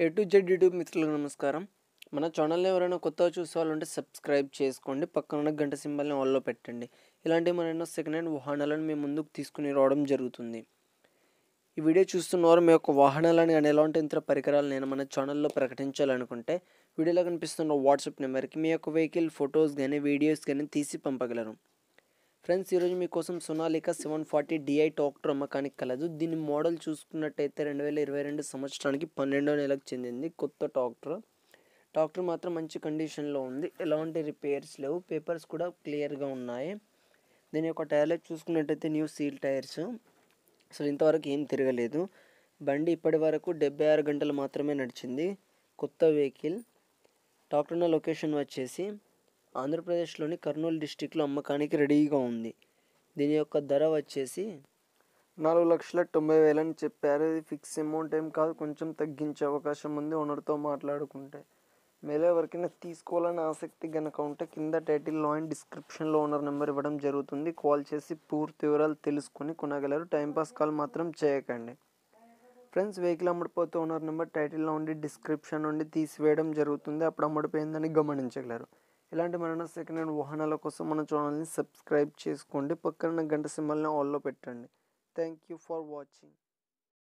A to Z YouTube మిత్రులకు నమస్కారం. మన ఛానల్ని ఎవరైనా కొత్తగా చూసే వాళ్ళు సబ్స్క్రైబ్ చేసుకోండి. పక్కన ఉన్న గంట సింబల్ని ఆల్లో పెట్టండి. ఇలాంటి మరెన్నో సెకండ్ హ్యాండ్ వాహనాలను మేము ముందుకు తీసుకుని రావడం జరుగుతుంది. ఈ వీడియో చూస్తున్నవారు మీ యొక్క వాహనాలని కానీ ఎలాంటి ఇతర పరికరాలు నేను మన ఛానల్లో ప్రకటించాలనుకుంటే వీడియోలో కనిపిస్తున్న వాట్సాప్ నెంబర్కి మీ యొక్క వెహికల్ ఫొటోస్ కానీ వీడియోస్ కానీ తీసి పంపగలరు. ఫ్రెండ్స్ ఈరోజు మీకోసం Sonalika seven forty DI tractor అమ్మకానికి కలదు. దీని మోడల్ చూసుకున్నట్టయితే రెండు వేల ఇరవై రెండు సంవత్సరానికి పన్నెండో నెలకు చెందింది కొత్త టాక్టర్ టాక్టర్ మాత్రం మంచి కండిషన్లో ఉంది. ఎలాంటి రిపేర్స్ లేవు. పేపర్స్ కూడా క్లియర్గా ఉన్నాయి. దీని యొక్క టైర్లకు చూసుకున్నట్టయితే న్యూ సీల్ టైర్స్. అసలు ఇంతవరకు ఏం తిరగలేదు. బండి ఇప్పటి వరకు డెబ్బై ఆరు గంటలు మాత్రమే నడిచింది. కొత్త వెహికల్. టాక్టర్ లొకేషన్ వచ్చేసి ఆంధ్రప్రదేశ్లోని కర్నూలు డిస్టిక్లో అమ్మకానికి రెడీగా ఉంది. దీని యొక్క ధర వచ్చేసి నాలుగు లక్షల తొంభై వేలని చెప్పారు. ఇది ఫిక్స్ అమౌంట్ ఏం కాదు కొంచెం తగ్గించే అవకాశం ఉంది ఓనర్తో మాట్లాడుకుంటే. మీలో ఎవరికైనా తీసుకోవాలని ఆసక్తి కనుక ఉంటే కింద టైటిల్లో అండ్ డిస్క్రిప్షన్లో ఓనర్ నెంబర్ ఇవ్వడం జరుగుతుంది. కాల్ చేసి పూర్తి వివరాలు తెలుసుకొని కొనగలరు. టైంపాస్ కాల్ మాత్రం చేయకండి. ఫ్రెండ్స్ వెహికల్ అమ్ముడిపోతే ఓనర్ నెంబర్ టైటిల్లో ఉండి డిస్క్రిప్షన్ నుండి తీసివేయడం జరుగుతుంది. అప్పుడు అమ్ముడిపోయిందని గమనించగలరు. ఇలాంటి మరణ సెకండ్ హ్యాండ్ వాహనాల కోసం మన ఛానల్ని సబ్స్క్రైబ్ చేసుకోండి. పక్కన గంట సింబల్ని ఆల్లో పెట్టండి. Thank you for watching